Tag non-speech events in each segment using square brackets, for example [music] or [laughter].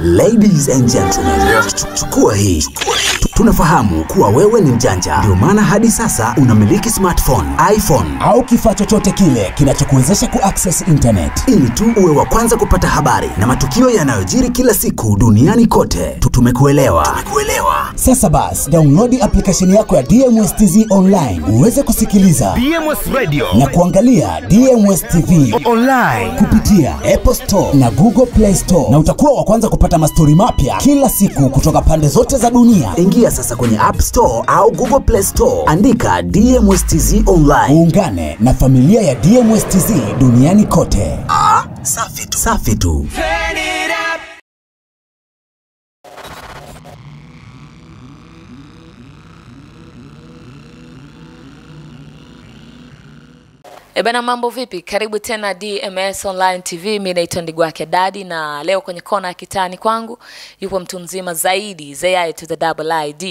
Ladies and gentlemen, ch- chukua hii. Tunafahamu kuwa wewe ni mjanja, ndio maana hadi sasa unamiliki smartphone, iPhone au kifaa chochote kile kinachokuwezesha kuaccess internet. ili tu uwe wa kwanza kupata habari na matukio yanayojiri kila siku duniani kote. Tu- Tumekuelewa. Tumekuelewa. Sasa basi, download application yako ya DMSTZ online uweze kusikiliza DMS Radio na kuangalia DMS TV online. kupitia Apple Store na Google Play Store, na utakuwa wa kwanza kupata mastori mapya kila siku kutoka pande zote za dunia. Ingia sasa kwenye App Store au Google Play Store, andika DMSTZ online. Uungane na familia ya DMSTZ duniani kote. Ah, Safi tu. Safi tu. E bana, mambo vipi? Karibu tena DMS Online TV. Mimi naitwa Ndigwake Dadi, na leo kwenye kona ya kitani kwangu yupo mtu mzima zaidi, Zai to the double ID.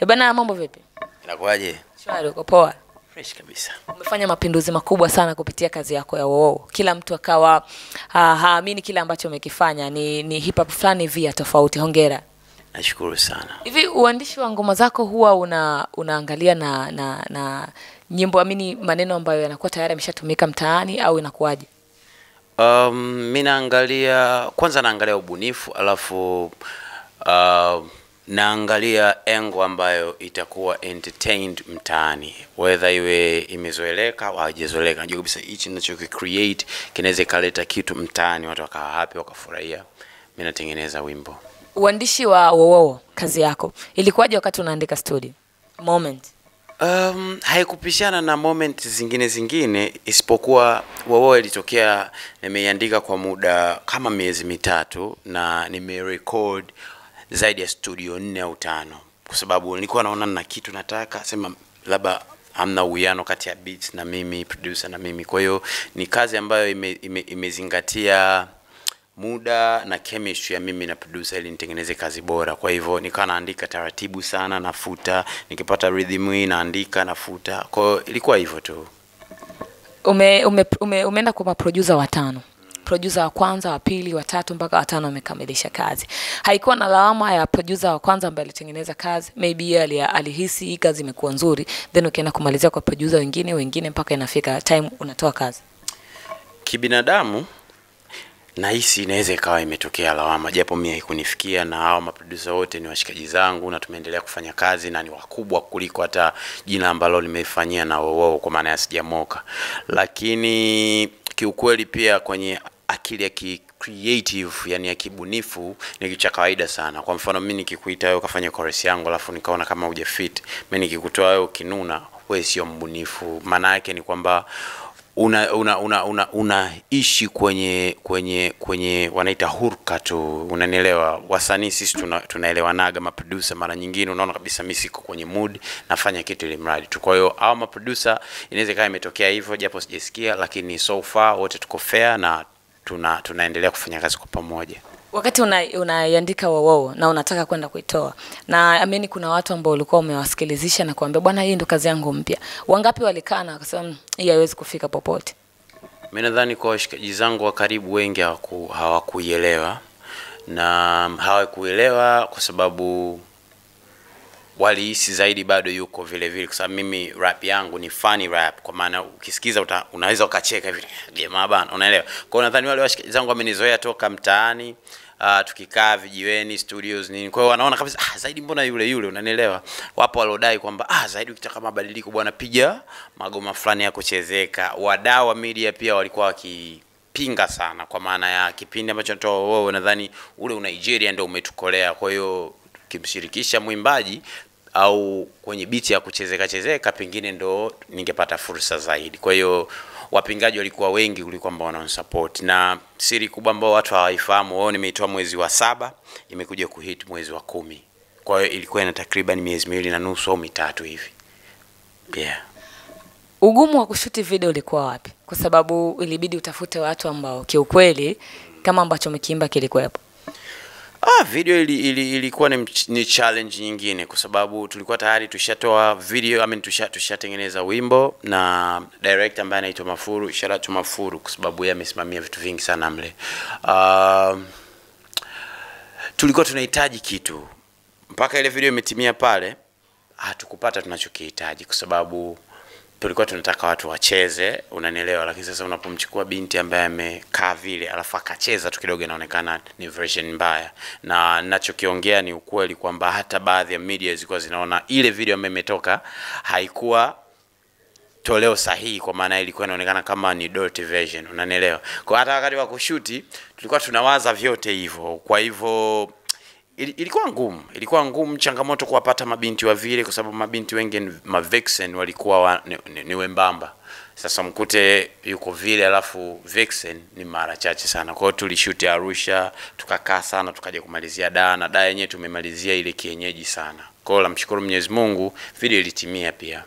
E bana, mambo vipi? Inakuwaje? Shwari, uko poa? Fresh kabisa. Umefanya mapinduzi makubwa sana kupitia kazi yako ya woo. Kila mtu akawa haamini kile ambacho umekifanya. Ni, ni hip hop fulani via tofauti. Hongera. Nashukuru sana. Hivi uandishi wa ngoma zako huwa una unaangalia na na na nyimbo amini maneno ambayo yanakuwa tayari ameshatumika mtaani au inakuwaje? Um, mi naangalia kwanza, naangalia ubunifu alafu uh, naangalia engo ambayo itakuwa entertained mtaani, whether iwe imezoeleka au haijazoeleka. Najua kabisa hichi ninachokicreate kinaweza ikaleta kitu mtaani, watu wakawa happy wakafurahia. Mi natengeneza wimbo. Uandishi wa wowowo, kazi yako ilikuwaje wakati unaandika studio? Moment. Um, haikupishana na moment zingine zingine isipokuwa wao ilitokea nimeiandika kwa muda kama miezi mitatu na nimerecord zaidi ya studio nne au tano. Kwa sababu nilikuwa naona na kitu nataka sema labda hamna uwiano kati ya beats na mimi producer na mimi. Kwa hiyo ni kazi ambayo ime, ime, imezingatia muda na chemistry ya mimi na producer ili nitengeneze kazi bora. Kwa hivyo nikawa naandika taratibu sana, nafuta, nikipata rhythm hii naandika, nafuta. Kwa hiyo ilikuwa hivyo tu. Ume, ume, ume, umeenda kwa maproducer watano producer wa kwanza wa pili wa tatu mpaka watano wamekamilisha kazi haikuwa na lawama ya producer wa kwanza ambaye alitengeneza kazi maybe yeye ali, alihisi hii kazi imekuwa nzuri then ukienda kumalizia kwa producer wengine wengine mpaka inafika time unatoa kazi Kibinadamu nahisi inaweza ikawa imetokea lawama, japo mimi haikunifikia, na hao maproducer wote ni washikaji zangu na tumeendelea kufanya kazi na ni wakubwa kuliko hata jina ambalo limefanyia na wao, kwa maana ya sijamoka. Lakini kiukweli pia kwenye akili ya ki creative yani ya kibunifu ni kitu cha kawaida sana. Kwa mfano mimi nikikuita wewe ukafanya chorus yangu alafu nikaona kama hujafit, mimi nikikutoa wewe ukinuna, wewe sio mbunifu. Maana yake ni kwamba una una una una unaishi kwenye kwenye kwenye wanaita hurka tu, unanielewa? Wasanii sisi tuna, tunaelewanaga maproducer, mara nyingine unaona kabisa mi siko kwenye mood, nafanya kitu ili mradi tu. Kwa hiyo au maproducer inaweza ikawa imetokea hivyo, japo sijasikia, lakini so far wote tuko fair na tuna tunaendelea kufanya kazi kwa pamoja. Wakati unaiandika una- wowowo na unataka kwenda kuitoa. Na amini kuna watu ambao ulikuwa umewasikilizisha na kuambia bwana hii ndo kazi yangu mpya. Wangapi walikaa na wakasema "Mm, hii haiwezi kufika popote? Mi nadhani kwa washikaji zangu wa karibu wengi hawaku, hawakuielewa na hawakuelewa kwa sababu walihisi zaidi bado yuko vile vile, kwa sababu mimi rap yangu ni funny rap, kwa maana ukisikiza uta, unaweza ukacheka hivi jamaa bana, unaelewa. Kwa hiyo nadhani wale washikaji zangu wamenizoea toka mtaani Uh, tukikaa vijiweni studios nini, kwa hiyo wanaona kabisa ah, zaidi mbona yule yule, unanielewa. Wapo walodai kwamba ah, zaidi ukitaka mabadiliko bwana, piga magoma fulani ya kuchezeka. Wadau wa media pia walikuwa waki pinga sana, kwa maana ya kipindi ambacho natoa wewe, nadhani ule u Nigeria ndio umetukolea. Kwa hiyo kimshirikisha mwimbaji au kwenye biti ya kuchezeka chezeka, pengine ndo ningepata fursa zaidi. Kwa hiyo wapingaji walikuwa wengi kuliko ambao wanaonisupport, na siri kubwa ambao watu hawaifahamu, wao nimeitoa mwezi wa saba, imekuja kuhit mwezi wa kumi. Kwa hiyo ilikuwa ina takriban miezi miwili na nusu au mitatu hivi yeah. ugumu wa kushuti video ulikuwa wapi kwa sababu ilibidi utafute watu ambao kiukweli kama ambacho umekiimba kilikuwepo Ah, video ili, ili, ilikuwa ni, ni challenge nyingine kwa sababu tulikuwa tayari tushatoa video I mean, tusha tushatengeneza wimbo na director ambaye anaitwa Mafuru, shout tu Mafuru kwa sababu yeye amesimamia vitu vingi sana mle. Uh, tulikuwa tunahitaji kitu mpaka ile video imetimia pale hatukupata tunachokihitaji kwa sababu tulikuwa tunataka watu wacheze unanielewa lakini sasa unapomchukua binti ambaye amekaa vile alafu akacheza tu kidogo inaonekana ni version mbaya. Na nachokiongea ni ukweli kwamba hata baadhi ya media zilikuwa zinaona ile video ambayo imetoka haikuwa toleo sahihi kwa maana ilikuwa inaonekana kama ni dirty version unanielewa? Kwa hata wakati wa kushuti tulikuwa tunawaza vyote hivyo. Kwa hivyo ilikuwa ngumu. Ilikuwa ngumu changamoto kuwapata mabinti wa vile kwa sababu mabinti wengi mavexen walikuwa wa, ni, ni, ni wembamba. Sasa mkute yuko vile alafu vexen ni mara chache sana. Kwa hiyo tulishuti arusha tukakaa sana tukaja kumalizia daa na daa yenyewe tumemalizia ile kienyeji sana. Kwa hiyo namshukuru mwenyezi mungu video ilitimia pia.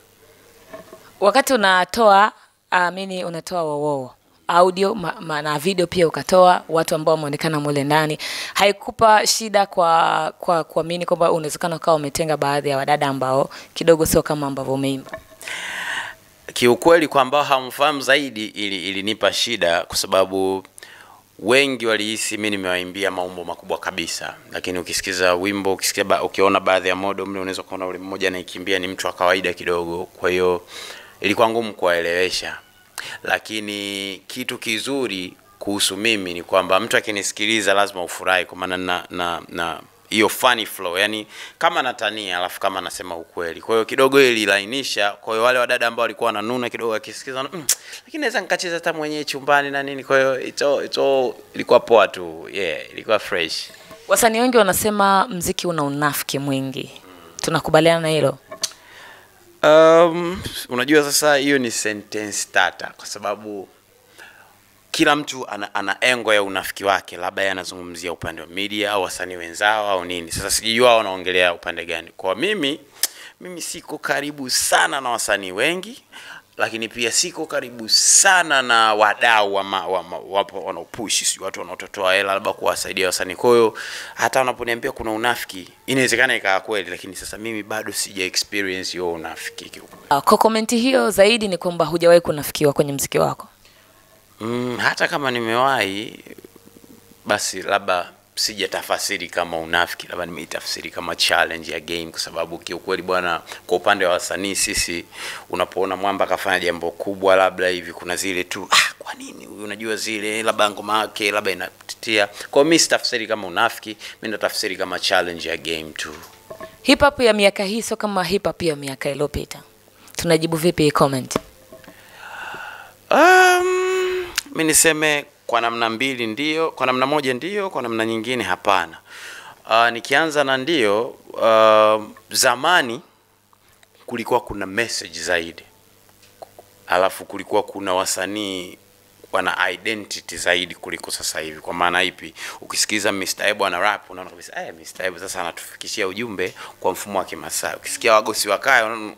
Wakati unatoa amini unatoa wowowo audio ma, na video pia ukatoa watu ambao wameonekana mule ndani. Haikupa shida kwa kwa kuamini kwamba unawezekana ukawa umetenga baadhi ya wadada ambao kidogo sio kama ambavyo umeimba. Kiukweli kwa ambao hamfahamu zaidi ilinipa ili shida kwa sababu wengi walihisi mi nimewaimbia maumbo makubwa kabisa. Lakini ukisikiza wimbo ukisikia ba, ukiona baadhi ya modo mle unaweza kuona ule mmoja anaikimbia ni mtu wa kawaida kidogo. Kwa hiyo ilikuwa ngumu kuwaelewesha lakini kitu kizuri kuhusu mimi ni kwamba mtu akinisikiliza lazima ufurahi kwa maana na, na, na hiyo funny flow. Yani kama natania alafu kama nasema ukweli. Kwa hiyo kidogo ililainisha kwa hiyo wale wadada ambao walikuwa wananuna kidogo akisikiza mm, lakini naweza nikacheza hata mwenyewe chumbani na nini. Kwa hiyo ito ito ilikuwa poa tu. Yeah ilikuwa fresh. Wasanii wengi wanasema mziki una unafiki mwingi. Tunakubaliana na hilo Um, unajua sasa hiyo ni sentence tata kwa sababu kila mtu ana, ana engo ya unafiki wake, labda yeye anazungumzia upande wa media au wasanii wenzao au nini. Sasa sijui wao wanaongelea upande gani. Kwa mimi, mimi siko karibu sana na wasanii wengi, lakini pia siko karibu sana na wadau wa wapo wanaopushi, si watu wanaototoa hela labda kuwasaidia wasanii. Kwa hiyo hata wanaponiambia kuna unafiki, inawezekana ikawa kweli, lakini sasa mimi bado sija experience hiyo unafiki kiukweli. Uh, kwa komenti hiyo zaidi ni kwamba hujawahi kunafikiwa kwenye mziki wako Mm, hata kama nimewahi basi labda sijatafasiri kama unafiki, labda nimeitafsiri kama challenge ya game, kwa sababu kiukweli bwana, kwa upande wa wasanii sisi, unapoona mwamba akafanya jambo kubwa labda hivi, kuna zile tu ah, kwa nini huyu, unajua zile labda ngoma yake labda inatitia. Kwa mimi sitafsiri kama unafiki, mimi natafsiri kama challenge ya game tu. hip hop ya miaka hii sio kama hip hop ya miaka iliyopita tunajibu vipi comment Um, mimi niseme kwa namna mbili ndio, kwa namna moja ndio, kwa namna nyingine hapana. Uh, nikianza na ndio, uh, zamani kulikuwa kuna message zaidi, alafu kulikuwa kuna wasanii wana identity zaidi kuliko sasa hivi. Kwa maana ipi? Ukisikiza Mr. Ebo ana rap unaona kabisa eh, Mr. Ebo sasa anatufikishia ujumbe kwa mfumo wa Kimasai. Ukisikia Wagosi wa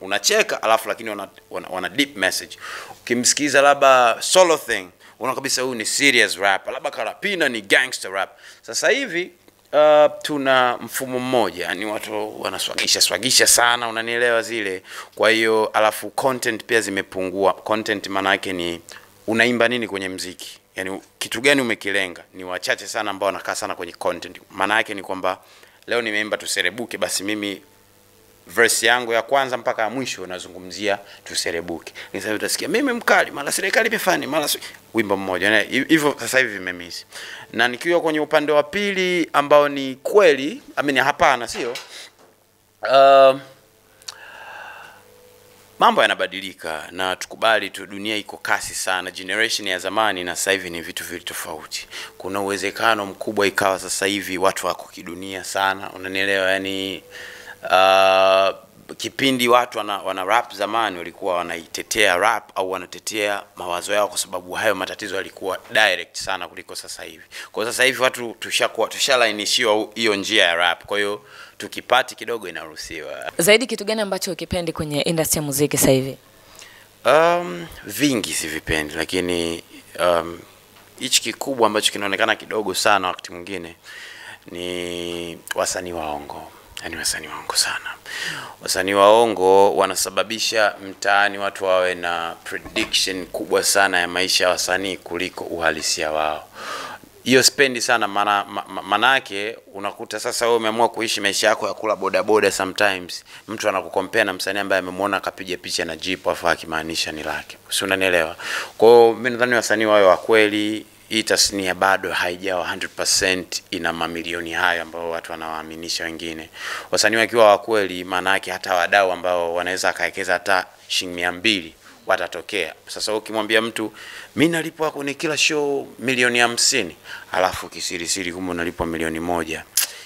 unacheka, alafu lakini wana, wana, wana deep message. Ukimsikiza labda Solo Thing unaona kabisa huyu ni serious rap, labda Karapina ni gangster rap. Sasa hivi uh, tuna mfumo mmoja, yani watu wanaswagisha swagisha sana, unanielewa zile. Kwa hiyo alafu content pia zimepungua. Content maana yake ni unaimba nini kwenye mziki, yani kitu gani umekilenga. Ni wachache sana ambao wanakaa sana kwenye content. Maana yake ni kwamba leo nimeimba tuserebuke, basi mimi verse yangu ya kwanza mpaka ya mwisho nazungumzia tuserebuke. Sasa utasikia mimi mkali, mara serikali imefanya, mara wimbo mmoja na hivyo sasa hivi vimemisi. Na nikiwa kwenye upande wa pili ambao ni kweli, amini hapana, sio uh, mambo yanabadilika na tukubali tu, dunia iko kasi sana. Generation ya zamani na sasa hivi ni vitu vili tofauti. Kuna uwezekano mkubwa ikawa sasa hivi watu wako kidunia sana, unanielewa? Yani uh, kipindi watu wana, wana rap zamani walikuwa wanaitetea rap au wanatetea mawazo yao, kwa sababu hayo matatizo yalikuwa direct sana kuliko sasa hivi. Kwa sasa hivi watu tushakuwa tushalainishiwa hiyo njia ya rap, kwa hiyo tukipati kidogo inaruhusiwa. zaidi kitu gani ambacho ukipendi kwenye industry ya muziki sasa hivi Um, vingi sivipendi, lakini um, hichi kikubwa ambacho kinaonekana kidogo sana wakati mwingine ni wasanii waongo. Yaani wasanii waongo sana. Wasanii waongo wanasababisha mtaani watu wawe na prediction kubwa sana ya maisha ya wasanii kuliko uhalisia wao. hiyo spendi sana maana ma- ma- manake unakuta sasa wewe umeamua kuishi maisha yako ya kula bodaboda sometimes mtu anakukompea na msanii ambaye amemwona akapiga picha na jeep afu akimaanisha ni lake si unanielewa kwa hiyo mimi nadhani wasanii wawe wa kweli hii tasnia bado haijawa 100% ina mamilioni hayo ambao watu wanawaaminisha wengine wasanii wakiwa wa kweli maana yake hata wadau ambao wanaweza akawekeza hata shilingi mia mbili watatokea. Sasa ukimwambia mtu mi nalipwa kwenye kila show milioni hamsini alafu kisirisiri humo nalipwa milioni moja,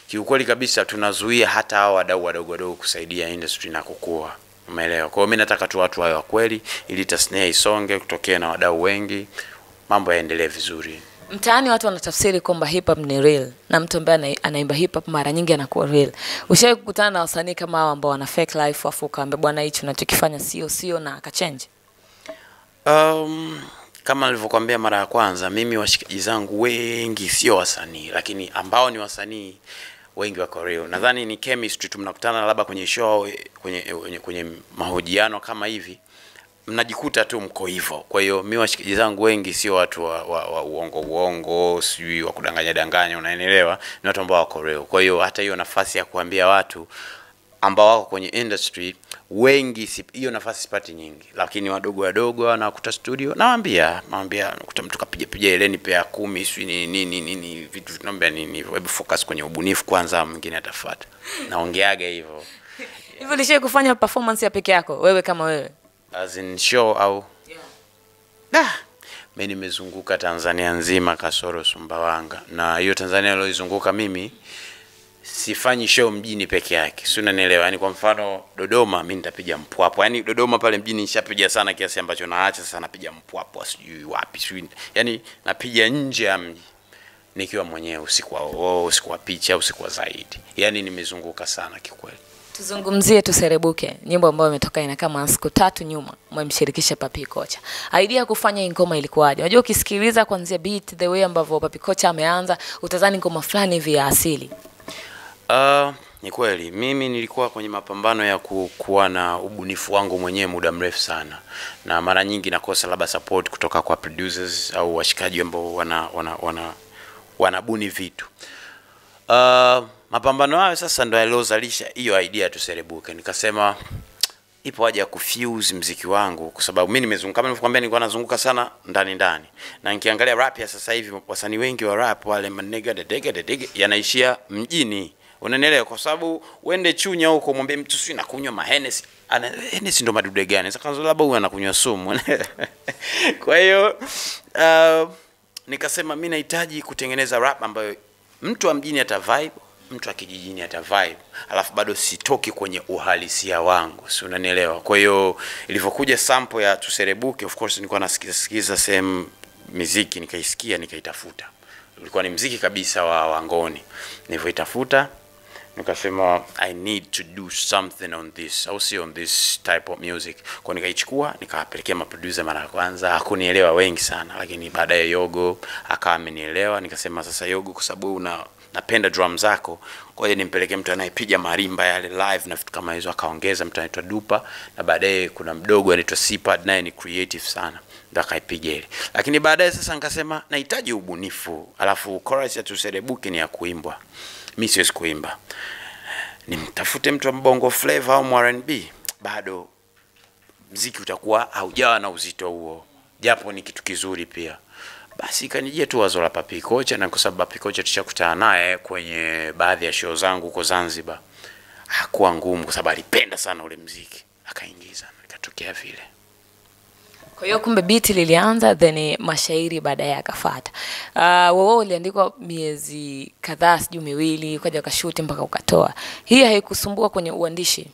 kiukweli kabisa tunazuia hata hao wadau wadogo wadogo kusaidia industry na kukua. Umeelewa? Kwa hiyo mi nataka tu watu wawe wa kweli, ili tasnia isonge, kutokea na wadau wengi, mambo yaendelee vizuri. mtaani watu wanatafsiri kwamba hip hop ni real na mtu ambaye ana- anaimba hip hop mara nyingi anakuwa real ushawahi kukutana na wasanii kama hao ambao wana fake life afu ukaambia bwana hichi unachokifanya sio sio na akachange Um, kama nilivyokuambia mara ya kwanza, mimi washikaji zangu wengi sio wasanii, lakini ambao ni wasanii wengi wako real. Nadhani ni chemistry tu, mnakutana labda kwenye show, kwenye, kwenye, kwenye mahojiano kama hivi mnajikuta tu mko hivyo. Kwa hiyo mi washikaji zangu wengi sio watu wa, wa, wa uongo uongo, sijui wa kudanganya danganya, unaelewa, ni watu ambao wako real. Kwa hiyo hata hiyo nafasi ya kuambia watu ambao wako kwenye industry wengi hiyo nafasi sipati nyingi, lakini wadogo wadogo wanakuta studio, nawaambia nawaambia, nakuta mtu kapiga piga eleni pea kumi sijui nini nini nini vitu tunaambia nini, hebu focus kwenye ubunifu kwanza, mwingine atafuata. Naongeaga hivyo [laughs] hivyo Lishie kufanya performance ya peke yako wewe kama wewe as in show au? Da, mi nimezunguka Tanzania nzima kasoro Sumbawanga, na hiyo Tanzania aliyoizunguka mimi sifanyi show mjini peke yake, si unanielewa? Yani kwa mfano Dodoma, mi nitapiga Mpwapwa, yani Dodoma pale mjini nishapiga sana kiasi ambacho naacha sasa, napiga Mpwapwa sijui wapi sijui, yani napiga nje ya mji nikiwa mwenyewe, usiku wa oo, usiku wa picha, usiku wa zaidi, yani nimezunguka sana kikweli. Tuzungumzie tuserebuke nyimbo ambayo imetoka ina kama siku tatu nyuma mwemshirikisha papi kocha. Idea ya kufanya hii ngoma ilikuwaje? Unajua ukisikiliza kuanzia beat the way ambavyo papi kocha ameanza utazani ngoma fulani hivi ya asili. Uh, ni kweli. Mimi nilikuwa kwenye mapambano ya ku, kuwa na ubunifu wangu mwenyewe muda mrefu sana, na mara nyingi nakosa labda support kutoka kwa producers au washikaji ambao wana, wana, wana, vitu. Uh, mapambano hayo sasa ndo yaliozalisha hiyo idea tuserebuke. Nikasema ipo haja ya kufuse mziki wangu kwa sababu mimi nimezunguka, kama nilivyokuambia, nilikuwa nazunguka sana ndani ndani, na nikiangalia rap ya sasa hivi, wasanii wengi wa rap wale manega dedege dedege yanaishia mjini, unanielewa? Kwa sababu uende Chunya huko mwambie mtu si nakunywa mahenesi ana Hennessy ndo madude gani? Sasa labda huyu anakunywa sumu. [laughs] Kwa hiyo uh, nikasema mi nahitaji kutengeneza rap ambayo mtu wa mjini ata vibe mtu wa kijijini ata vibe, alafu bado sitoki kwenye uhalisia wangu, si unanielewa? Kwa hiyo ilivyokuja sample ya tuserebuke, of course nilikuwa nasikiza sikiza sehemu miziki, nikaisikia nikaitafuta, ulikuwa ni mziki kabisa wa Wangoni. Nilivyoitafuta nikasema I need to do something on this, au sio, on this type of music. Kwa nikaichukua nikawapelekea maproducer mara ya kwanza, hakunielewa wengi sana, lakini baadaye Yogo akawa amenielewa. Nikasema sasa, Yogo, kwa sababu una napenda drum zako, kwa hiyo nimpelekee mtu anayepiga marimba yale live na vitu kama hizo. Akaongeza mtu anaitwa Dupa, na baadaye kuna mdogo anaitwa Sipad, naye ni creative sana ndo akaipiga ile. Lakini baadaye sasa nikasema nahitaji ubunifu, alafu chorus ya tuserebuki ni ya kuimbwa, mi siwezi kuimba nimtafute mtu wa mbongo flavor au R&B, bado mziki utakuwa haujawa na uzito huo, japo ni kitu kizuri pia. Basi ikanijia tu wazo la Papi Kocha, na kwa sababu Papi Kocha tushakutana naye kwenye baadhi ya show zangu huko Zanzibar, hakuwa ngumu kwa sababu alipenda sana ule mziki, akaingiza, ikatokea vile. kwa hiyo kumbe biti lilianza then mashairi baadaye akafata uh, wewe uliandikwa miezi kadhaa sijui miwili ukaja ukashuti mpaka ukatoa. Hii haikusumbua kwenye uandishi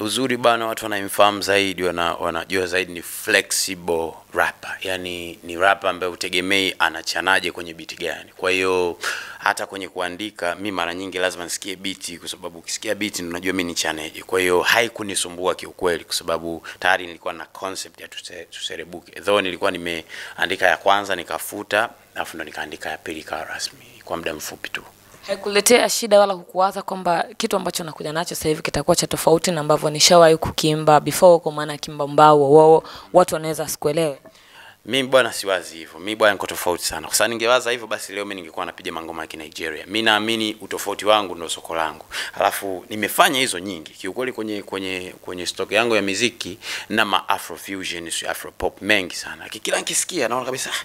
uzuri bana, watu wanamfahamu zaidi, wana, wanajua zaidi ni flexible rapper, yani ni rapper ambaye utegemei anachanaje kwenye biti gani. Kwa hiyo hata kwenye kuandika, mi mara nyingi lazima nisikie biti, kwa sababu ukisikia biti unajua mi nichaneje. Kwa hiyo haikunisumbua kiukweli, kwa sababu tayari nilikuwa na concept ya tuse, tuserebuke, though nilikuwa nimeandika ya kwanza nikafuta, alafu ndo nikaandika ya pili ikawa rasmi kwa muda mfupi tu. Haikuletea shida wala hukuwaza kwamba kitu ambacho nakuja nacho sasa hivi kitakuwa cha tofauti na ambavyo nishawahi kukimba before kwa maana kimba mbao wowo watu wanaweza sikuelewe? mimi bwana siwazi hivyo. Mi bwana niko tofauti sana. Kwa sababu ningewaza hivyo basi leo mi ningekuwa napiga mangoma ya Nigeria. Mi naamini utofauti wangu ndo soko langu. Alafu nimefanya hizo nyingi. Kiukweli kwenye kwenye kwenye stock yangu ya miziki na ma afrofusion Afro afropop mengi sana. Kila nikisikia naona kabisa "Ah,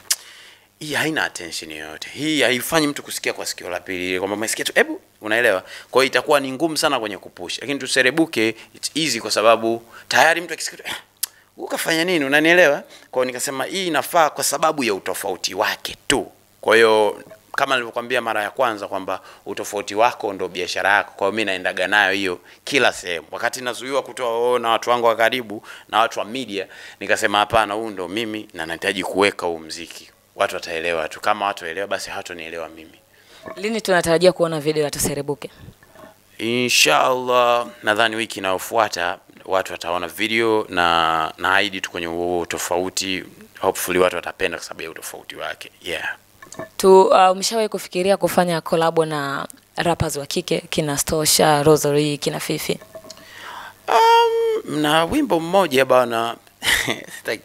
hii haina attention yoyote. Hii haifanyi mtu kusikia kwa sikio la pili kwamba umesikia tu hebu unaelewa? Kwa hiyo itakuwa ni ngumu sana kwenye kupush lakini tuserebuke it's easy kwa sababu tayari mtu akisikia "Eh, ukafanya nini? Unanielewa? Kwa hiyo nikasema hii inafaa kwa sababu ya utofauti wake tu. Kwa hiyo kama nilivyokuambia mara ya kwanza kwamba utofauti wako ndo biashara yako. Kwa hiyo mimi naendaga nayo hiyo kila sehemu. Wakati nazuiwa kutoa oh, na watu wangu wa karibu na watu wa media nikasema hapana huu ndo mimi na nahitaji kuweka huu mziki watu wataelewa tu. Kama watu waelewa basi hawatonielewa mimi. Lini tunatarajia kuona video ya tuserebuke inshallah nadhani wiki inayofuata watu wataona video na naahidi tu kwenye huo tofauti hopefully watu watapenda kwa sababu ya utofauti wake. Yeah. Tu uh, umeshawahi kufikiria kufanya kolabo na rappers wa kike kina stosha rosary kina fifi? Um, na wimbo mmoja bwana [laughs] sitaki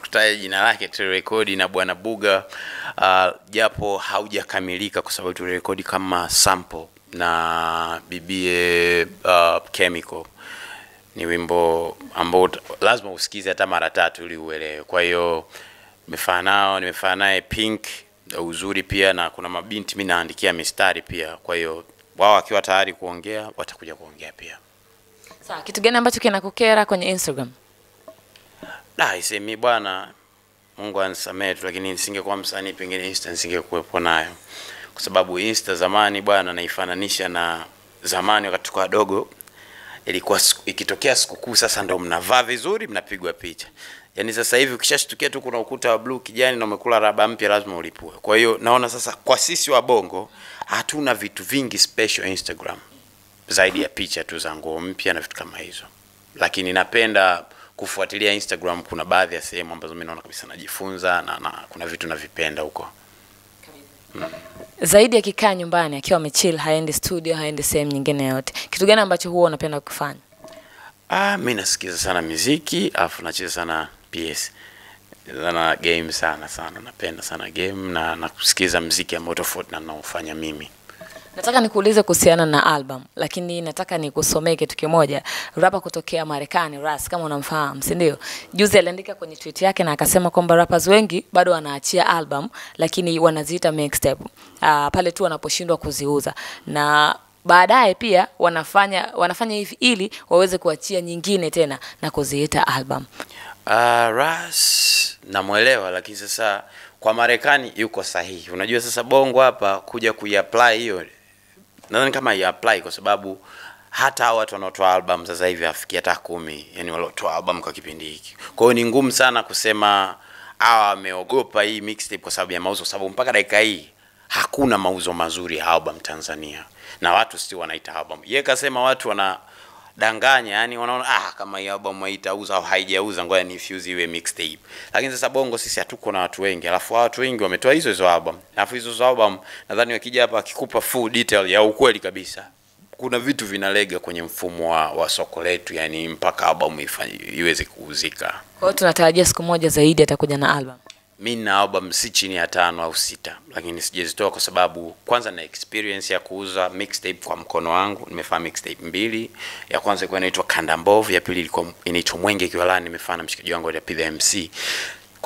kutaja jina lake tulirekodi na bwana buga uh, japo haujakamilika kwa sababu tulirekodi kama sample na bibie uh, chemical. Ni wimbo ambao lazima usikize hata mara tatu ili uelewe. Kwa hiyo nimefanya nao nimefanya naye pink uzuri pia na kuna mabinti mimi naandikia mistari pia. Kwa hiyo wao wakiwa tayari kuongea watakuja kuongea pia. Sawa kitu gani ambacho kinakukera kwenye instagram Da, isemi bwana, Mungu anisamehe tu, lakini nisingekuwa msanii pengine Insta nisingekuwepo nayo, kwa sababu Insta zamani bwana naifananisha na zamani wakati tuko wadogo, ilikuwa ikitokea sikukuu, sasa ndo mnavaa vizuri, mnapigwa picha. Yaani sasa hivi ukishashtukia tu kuna ukuta wa blue kijani na umekula raba mpya, lazima ulipue. Kwa hiyo naona sasa kwa sisi wa Bongo hatuna vitu vingi special Instagram zaidi ya picha tu za nguo mpya na vitu kama hizo, lakini napenda kufuatilia Instagram. Kuna baadhi ya sehemu ambazo mimi naona kabisa najifunza na, na kuna vitu navipenda huko. mm. zaidi akikaa nyumbani akiwa amechill haendi studio haendi sehemu nyingine yote, kitu gani ambacho huwa unapenda kufanya Ah, mi nasikiza sana miziki afu nacheza sana PS sana game sana sana, napenda sana game na nakusikiza mziki ambao tofauti na naofanya mimi. Nataka nikuulize kuhusiana na album lakini nataka nikusomee kitu kimoja. Rapa kutokea marekani ras kama unamfahamu si ndio? Juzi aliandika kwenye tweet yake na akasema kwamba rappers wengi bado wanaachia album lakini wanaziita mixtape. Uh, pale tu wanaposhindwa kuziuza. Na baadaye pia wanafanya wanafanya hivi ili waweze kuachia nyingine tena na kuziita album. Uh, Ras namwelewa, lakini sasa kwa Marekani yuko sahihi. Unajua sasa bongo hapa kuja kuiapply hiyo, nadhani kama iapply kwa sababu hata hao watu wanaotoa album sasa hivi afikia hata kumi, yani waliotoa album kwa kipindi hiki. Kwa hiyo ni ngumu sana kusema hawa wameogopa hii mixtape kwa sababu ya mauzo, kwa sababu mpaka dakika hii hakuna mauzo mazuri ya album Tanzania, na watu still wanaita album. Yeye kasema watu wana danganya yani wanaona ah kama hii album haitauza au haijauza ngoja ni fuse iwe mixtape. Lakini sasa bongo sisi hatuko na watu wengi alafu watu wengi wametoa hizo hizo album. Alafu hizo hizo album nadhani wakija hapa akikupa full detail ya ukweli kabisa kuna vitu vinalega kwenye mfumo wa, wa soko letu yani mpaka ifanye- iweze kuuzika. Kwa hiyo tunatarajia siku moja zaidi atakuja na album mi na album si chini ya tano au sita lakini sijazitoa kwa sababu kwanza na experience ya kuuza mixtape kwa mkono wangu nimefanya mixtape mbili. Ya kwanza ilikuwa inaitwa kanda mbovu ya pili ilikuwa inaitwa mwenge kiwalani nimefanya na mshikaji wangu aliapidha mc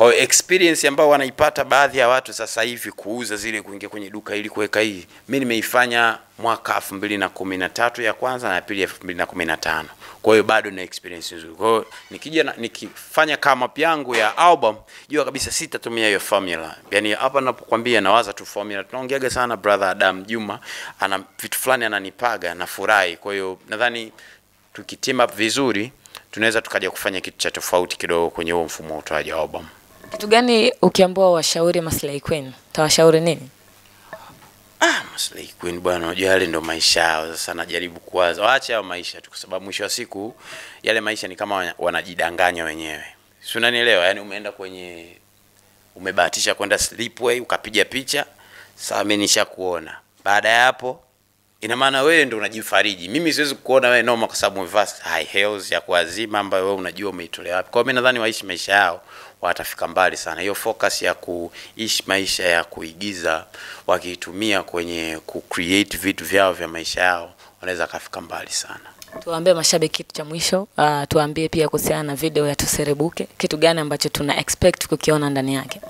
kwa hiyo experience ambayo wanaipata baadhi ya watu sasa hivi kuuza zile kuingia kwenye duka ili kuweka hii mimi nimeifanya mwaka elfu mbili na kumi na tatu ya kwanza na pili elfu mbili na kumi na tano. Kwa hiyo bado na experience nzuri. Kwa hiyo nikija nikifanya kama piangu ya album jua kabisa sitatumia hiyo formula. Yaani hapa ninapokuambia nawaza tu formula. Tunaongeaga sana brother Adam Juma ana vitu fulani ananipaga na furahi kwa hiyo nadhani tukitima vizuri tunaweza tukaja kufanya kitu cha tofauti kidogo kwenye huo mfumo wa utoaji album kitu gani ukiambiwa washauri maslahi kwenu, tawashauri nini Ah, Maslahi kwenu bwana, unajua yale ndo maisha yao. Sasa najaribu kuwaza waache hao maisha tu, kwa sababu mwisho wa siku yale maisha ni kama wanajidanganya wenyewe, si unanielewa? Yani umeenda kwenye, umebahatisha kwenda Slipway ukapiga picha, sasa mimi nishakuona. Baada ya hapo ina maana wewe ndio unajifariji. Mimi siwezi kuona wewe noma kwa sababu umevaa high heels ya kuazima ambayo wewe unajua umeitolea wapi. Kwa hiyo mimi nadhani waishi maisha yao watafika mbali sana. Hiyo focus ya kuishi maisha ya kuigiza wakiitumia kwenye kucreate vitu vyao vya maisha yao wanaweza kafika mbali sana. Tuwaambie mashabiki kitu cha mwisho uh, tuambie pia kuhusiana na video ya tuserebuke. Kitu gani ambacho tuna expect kukiona ndani yake?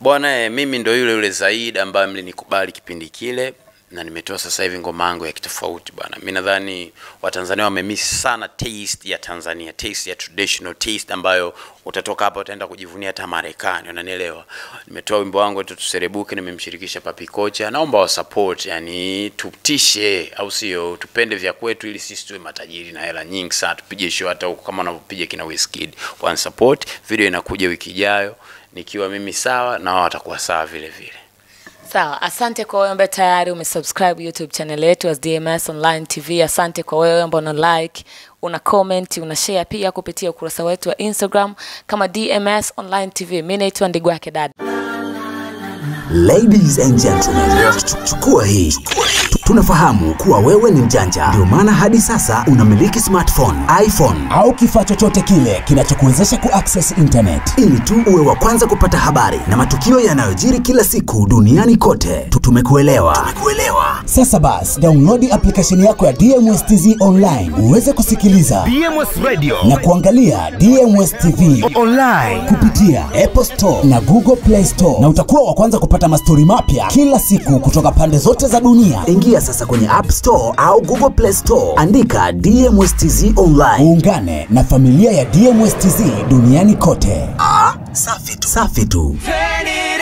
Bwana eh, mimi ndo yule yule zaid ambaye mlinikubali kipindi kile na nimetoa sasa hivi ngoma yangu ya kitofauti bwana Mimi nadhani watanzania wamemiss sana taste ya tanzania taste ya traditional taste ambayo utatoka hapa utaenda kujivunia hata marekani unanielewa? Nimetoa wimbo wangu tu tuserebuke nimemshirikisha papi kocha. Naomba wa support, yani tutishe au sio? Tupende vya kwetu ili sisi tuwe matajiri na hela nyingi sana. Tupige show hata huko kama wanavyopiga kina Wizkid. One support. Video inakuja wiki ijayo. Nikiwa mimi sawa na wao watakuwa sawa vile vile sawa asante kwa wewe ambaye tayari umesubscribe youtube channel yetu as dms online tv asante kwa wewe ambao una like una comment una share pia kupitia ukurasa wetu wa instagram kama dms online tv Mimi naitwa ndigwake dada. Ladies and gentlemen, chukua hii. Tunafahamu kuwa wewe ni mjanja, ndio maana hadi sasa unamiliki smartphone, iPhone, au kifaa chochote kile kinachokuwezesha kuaccess internet. Ili tu uwe wa kwanza kupata habari na matukio yanayojiri kila siku duniani kote. Tu- Tumekuelewa, tumekuelewa. sasa basi download application yako ya dmstz online. Uweze kusikiliza DMS Radio. na kuangalia dms tv online. kupitia apple store na google play store. Na utakuwa wa kwanza kupata mastori mapya kila siku kutoka pande zote za dunia. Ingia sasa kwenye App Store au Google Play Store, andika DMSTZ Online. uungane na familia ya dmstz duniani kote Ah, Safi tu. Safi tu. Turn it